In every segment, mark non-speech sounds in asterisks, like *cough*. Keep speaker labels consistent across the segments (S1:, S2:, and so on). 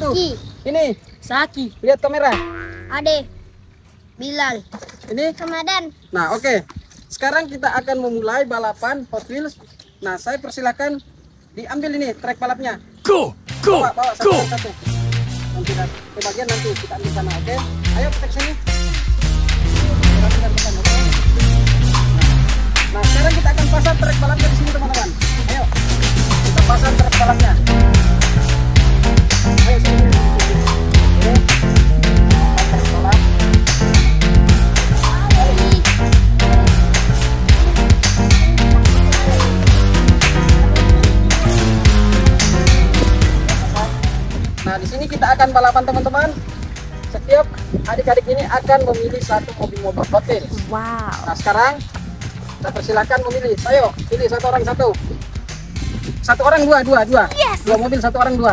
S1: itu?
S2: Ki.
S1: Ini,
S2: Saki.
S1: lihat kamera.
S2: Ade. Bilal.
S1: Ini.
S2: Ramadan.
S1: Nah, oke. Sekarang kita akan memulai balapan Hot Wheels. Nah, saya persilahkan diambil ini trek balapnya.
S3: Go, go,
S1: Bawa, bawa satu,
S3: go.
S1: satu. Nanti dah- ke bagian nanti kita ambil sana, oke? Ayo kita ke sini. Perhatikan depan, oke? Nah, sekarang kita akan pasang trek balapnya di sini, teman-teman. Ayo, kita pasang trek balapnya. Nah, di sini kita akan balapan teman-teman. Setiap adik-adik ini akan memilih satu mobil-mobil hotel.
S2: Wow.
S1: Nah, sekarang kita persilakan memilih. Ayo, pilih satu orang satu. Satu orang dua, dua, dua.
S2: Yes.
S1: Dua mobil, satu orang dua.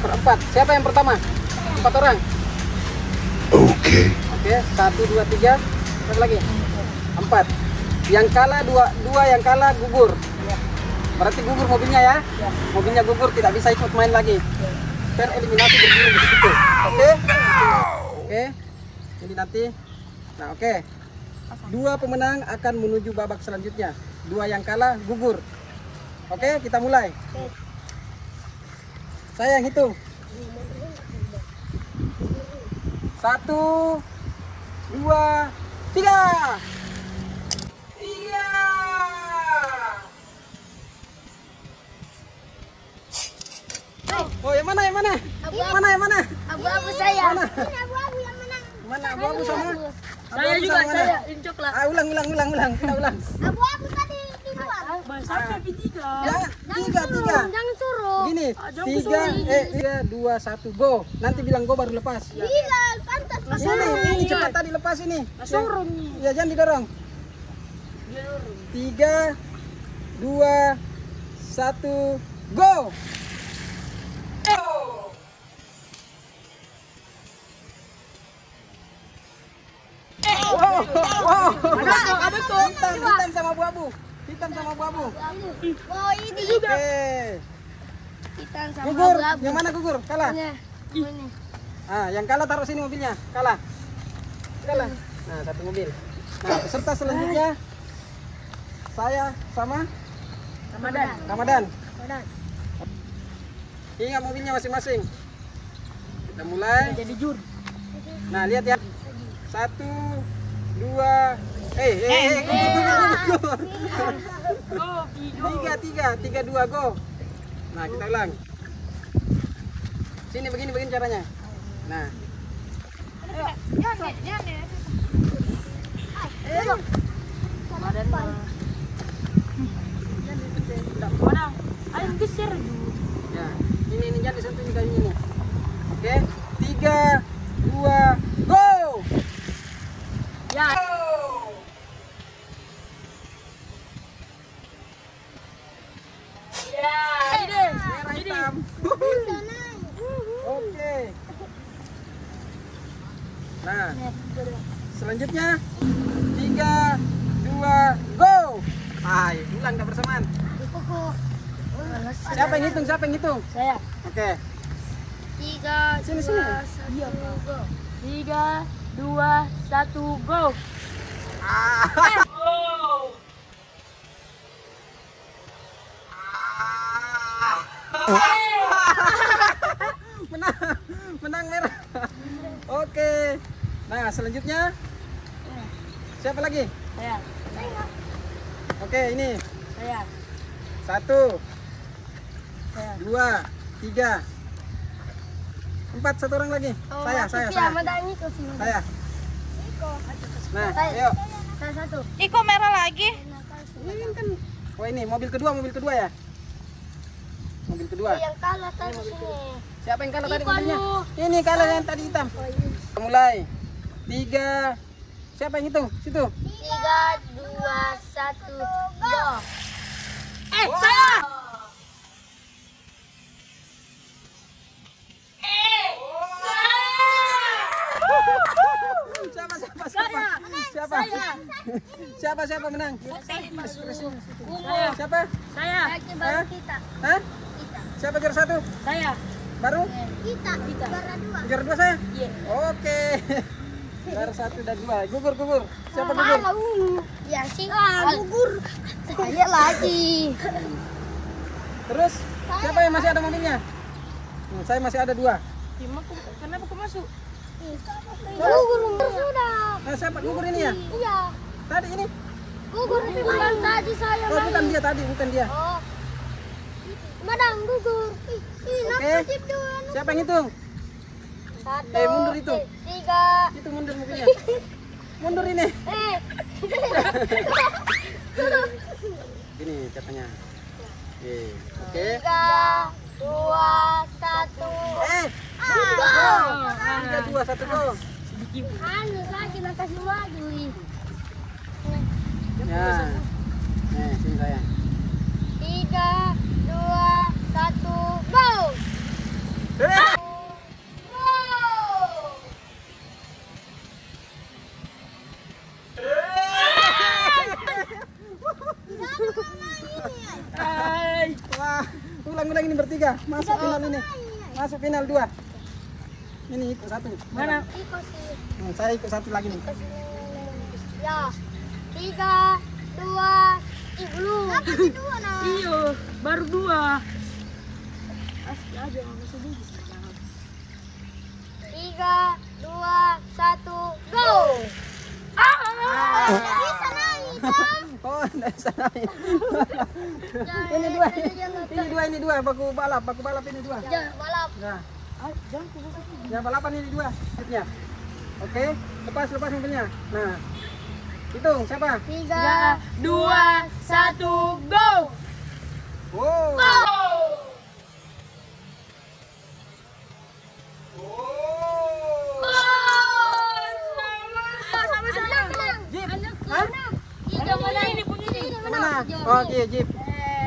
S1: per empat. Siapa yang pertama? Empat orang.
S3: Okay.
S1: Oke, satu dua tiga. Satu lagi. Empat. Yang kalah dua dua yang kalah gugur. Berarti gugur mobilnya ya? Mobilnya gugur tidak bisa ikut main lagi. Tereliminasi berdiri di situ. Oke? Oke. Jadi nanti. Nah, oke. Dua pemenang akan menuju babak selanjutnya. Dua yang kalah gugur. Oke, kita mulai. Saya yang hitung. Satu, dua, tiga. Iya. Oh, yang mana, yang mana? Yang mana, yang mana?
S2: Abu-abu saya.
S1: Mana?
S2: Abu-abu yang menang.
S1: Mana abu-abu sama?
S2: Saya juga,
S1: mana?
S2: saya. Ini coklat.
S1: Ah, ulang, ulang, ulang, ulang. Kita ulang.
S2: Abu-abu.
S1: Sampai
S2: tiga.
S1: Jangan, tiga, tiga.
S2: Jangan suruh.
S1: Gini, tiga, eh, tiga, dua, satu, go. Nanti bilang go baru lepas.
S2: Bilal, pantas
S1: Ini, ini cepat tadi lepas ini.
S2: Suruh nih.
S1: Ya, jangan didorong. Tiga, dua, satu, go. Wow, wow. Hitam, hitam sama abu-abu. Hitam sama abu-abu.
S2: Oh ini juga.
S1: Oke.
S2: Kita sama
S1: Gugur,
S2: abu-abu.
S1: yang mana gugur? Kalah.
S2: Ini. Ini.
S1: Ah, yang kalah taruh sini mobilnya. Kalah. Kalah. Nah, satu mobil. Nah, peserta selanjutnya saya sama
S2: Ramadan.
S1: Ramadan.
S2: Ramadan.
S1: Ingat mobilnya masing-masing. Kita mulai.
S2: Jadi jur.
S1: Nah, lihat ya. Satu, dua, eh, eh, eh, gugur, gugur. Tiga, tiga, tiga, dua, go. Nah, kita ulang. Sini begini, begini caranya. Nah.
S2: Ayo geser
S1: ya. Ini, ini jangan disentuh ini kayunya nih. Oke, tiga, dua, go.
S2: Ya. Ya. Ini.
S1: Merah hitam. Oke. Nah, selanjutnya tiga, dua, go. Ah, ulang tak bersamaan. Siapa yang hitung? Siapa yang hitung?
S2: Saya.
S1: Oke.
S2: Tiga,
S1: Sini,
S2: dua,
S1: sini.
S2: satu, go. Tiga, dua, satu, go.
S1: Ah. Nah, selanjutnya siapa lagi?
S2: Saya.
S1: Oke, ini
S2: Saya.
S1: satu,
S2: Saya.
S1: dua, tiga, empat, satu orang lagi. saya, saya, saya, saya. Nah, ayo.
S2: Saya satu.
S4: Iko merah lagi.
S1: Ini kan, oh ini mobil kedua, mobil kedua ya. Mobil kedua.
S2: Yang kalah tadi sini.
S1: Siapa yang kalah tadi mobilnya? Ini kalah yang tadi hitam. Mulai. Tiga. Siapa yang hitung? Situ.
S2: Tiga, dua, satu, go. Eh, saya.
S1: Siapa siapa siapa? Siapa? Siapa siapa menang? Siapa?
S2: Saya.
S1: Hah? Hah? Siapa juara satu?
S2: Saya.
S1: Baru?
S2: Kita. Kita.
S1: Juara dua saya?
S2: Iya.
S1: Oke. Juara satu dan dua. Gugur gugur. Siapa gugur?
S2: Ya sih. Ah, gugur. Saya lagi.
S1: Terus siapa yang masih ada mobilnya? Hmm, saya masih ada dua.
S2: Kenapa kau masuk? Gugur sudah.
S1: Nah, siapa gugur ini ya?
S2: Iya.
S1: Tadi ini?
S2: Gugur bukan tadi saya.
S1: Oh, bukan dia tadi, bukan dia.
S2: Oh. Madang gugur.
S1: Oke.
S2: dua.
S1: Siapa yang hitung?
S2: Satu.
S1: Eh, mundur itu.
S2: eh, Tiga.
S1: Itu mundur mobilnya. *laughs* Mundur ini.
S2: Eh. *laughs*
S1: Ini katanya. Oke. Oke.
S2: Tiga, dua, satu.
S1: Eh,
S2: Ah.
S1: tiga dua satu go.
S2: Anu lagi makasih maju.
S1: Ya. Nih, sini saya.
S2: Tiga, dua, satu, go.
S1: Eh, Wah, ulang-ulang ini bertiga. Masuk final ini. Masuk final dua. Ini ikut satu.
S2: Mana? Ikut sih.
S1: Hmm, saya ikut satu lagi nih.
S2: Ya. Tiga, dua, nah?
S4: Iya, baru dua.
S2: Tiga, dua, satu, go. Bisa nangis, Bang.
S1: Oh, *laughs* enggak salah. ini dua. Ini dua, ini dua. Baku balap, baku balap ini dua.
S2: Jangan balap.
S1: Nah. Ya balapan ini dua seatnya. Oke, lepas lepas mobilnya. Nah, hitung siapa?
S2: Tiga,
S4: Dua, satu, go!
S1: Wow.
S2: Sama-sama.
S1: Jeep. Hah?
S2: Tiga menang. Ini punya
S1: Ke mana? Oh, Oke, jeep.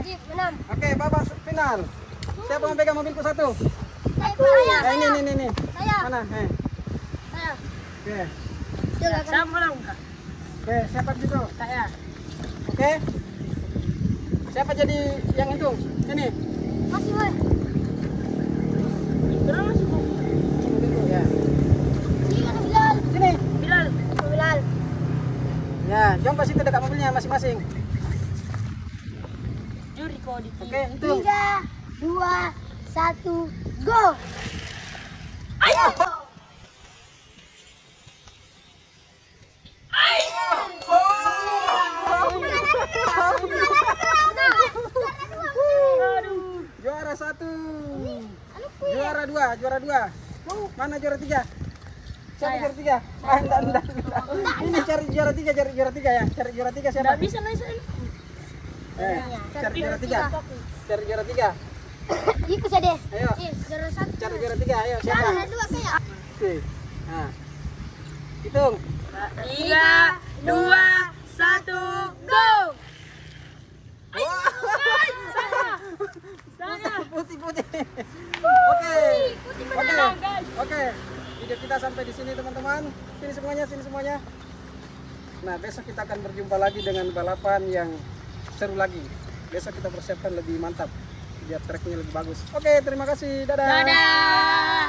S2: Jeep menang.
S1: Oke, babak final. Siapa yang pegang mobilku satu?
S2: Saya.
S1: Eh, ini, ini, ini.
S2: Saya.
S1: Mana? Eh.
S2: Saya.
S1: Oke.
S2: Jangan.
S4: Sama lah, Kak.
S1: Oke, siapa gitu?
S4: Saya.
S1: Oke. Siapa jadi yang hitung? Ini.
S2: Masih, woi.
S4: Terus,
S1: Mobilku ya.
S2: Sini Bilal.
S1: Sini.
S4: Bilal.
S2: Bilal.
S1: Ya, jom ke situ dekat mobilnya masing-masing. Oke, hitung.
S2: Tiga, dua, satu, go.
S1: Juara satu. Juara dua, juara dua. Mana juara tiga? Siapa juara tiga? Ah, enggak, enggak, enggak. Ini cari juara tiga, cari juara tiga ya. Cari juara tiga siapa?
S4: Bisa saya.
S1: Eh, cari juara tiga. Cari juara tiga.
S2: Ikut deh.
S1: Ayo,
S2: Ih, juara satu.
S1: cari juara tiga. Ayo, siapa?
S2: Juara dua kayak.
S1: Oke. Nah. Hitung.
S4: Tiga, dua, satu, go! *laughs*
S1: Putih, putih. Oke. Oke. Oke. Video kita sampai di sini teman-teman. Sini semuanya, sini semuanya. Nah, besok kita akan berjumpa lagi dengan balapan yang seru lagi. Besok kita persiapkan lebih mantap biar tracknya lebih bagus. Oke, terima kasih. Dadah.
S4: Dadah!